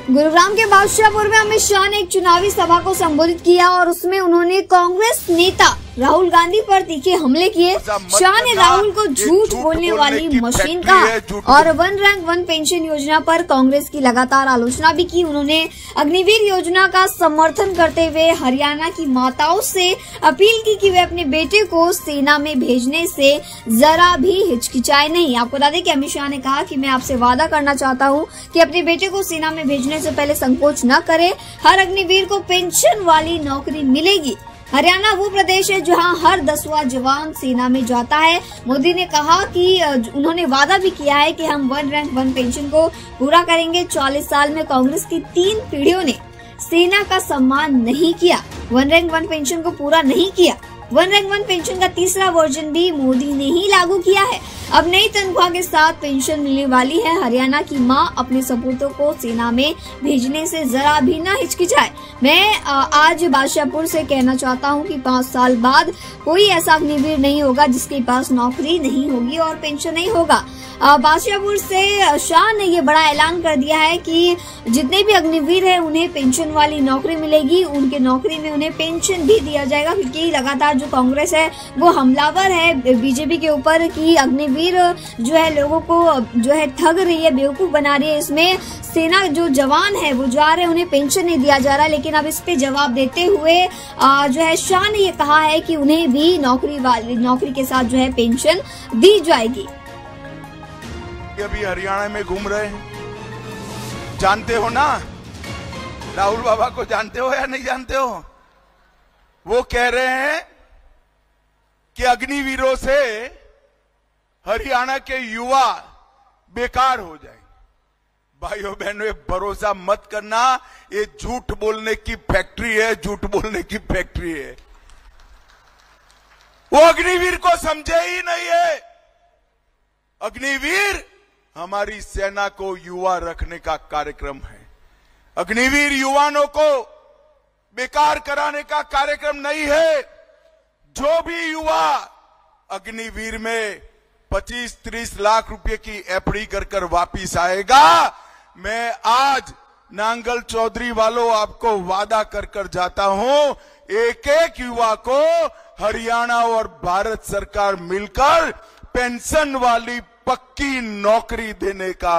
गुरुग्राम के बादशाहपुर में अमित शाह ने एक चुनावी सभा को संबोधित किया और उसमें उन्होंने कांग्रेस नेता राहुल गांधी पर तीखे हमले किए। शाह ने राहुल को झूठ बोलने वाली मशीन कहा और वन रैंक वन पेंशन योजना पर कांग्रेस की लगातार आलोचना भी की उन्होंने। अग्निवीर योजना का समर्थन करते हुए हरियाणा की माताओं से अपील की कि वे अपने बेटे को सेना में भेजने से जरा भी हिचकिचाए नहीं। आपको बता दें कि अमित शाह ने कहा कि मैं आपसे वादा करना चाहता हूँ कि अपने बेटे को सेना में भेजने से पहले संकोच न करे। हर अग्निवीर को पेंशन वाली नौकरी मिलेगी। हरियाणा वो प्रदेश है जहाँ हर दसवा जवान सेना में जाता है। मोदी ने कहा कि उन्होंने वादा भी किया है कि हम वन रैंक, वन पेंशन को पूरा करेंगे। 40 साल में कांग्रेस की तीन पीढ़ियों ने सेना का सम्मान नहीं किया। वन रैंक, वन पेंशन को पूरा नहीं किया। वन रैंक वन पेंशन का तीसरा वर्जन भी मोदी ने ही लागू किया है। अब नई तनख्वाह के साथ पेंशन मिलने वाली है। हरियाणा की माँ अपने सपूतों को सेना में भेजने से जरा भी न हिचकिचाए। मैं आज बादशाहपुर से कहना चाहता हूँ कि पाँच साल बाद कोई ऐसा अग्निवीर नहीं होगा जिसके पास नौकरी नहीं होगी और पेंशन नहीं होगा। बादशाहपुर से शाह ने ये बड़ा ऐलान कर दिया है कि जितने भी अग्निवीर है, उन्हें पेंशन वाली नौकरी मिलेगी। उनके नौकरी में उन्हें पेंशन भी दिया जाएगा, क्योंकि लगातार जो कांग्रेस है, वो हमलावर है, बीजेपी के ऊपर कि अग्निवीर जो है, लोगों को जो है, ठग रही है, बेवकूफ़ बना रही है। इसमें सेना जो जवान है, वो जा रहे हैं, उन्हें पेंशन नहीं दिया जा रहा, लेकिन अब इस पे जवाब देते हुए जो है, शाह ने ये कहा है कि उन्हें भी नौकरी वाली, नौकरी के साथ जो है पेंशन दी जाएगी। अभी हरियाणा में घूम रहे हैं। जानते हो ना? राहुल बाबा को जानते हो या नहीं जानते हो? वो कह रहे हैं कि अग्निवीरों से हरियाणा के युवा बेकार हो जाएँगे। भाइयों बहनों भरोसा मत करना, ये झूठ बोलने की फैक्ट्री है, झूठ बोलने की फैक्ट्री है। वो अग्निवीर को समझे ही नहीं है। अग्निवीर हमारी सेना को युवा रखने का कार्यक्रम है। अग्निवीर युवाओं को बेकार कराने का कार्यक्रम नहीं है। जो भी युवा अग्निवीर में 25-30 लाख रुपए की एफडी कर कर वापिस आएगा, मैं आज नांगल चौधरी वालों आपको वादा कर कर जाता हूँ एक एक युवा को हरियाणा और भारत सरकार मिलकर पेंशन वाली पक्की नौकरी देने का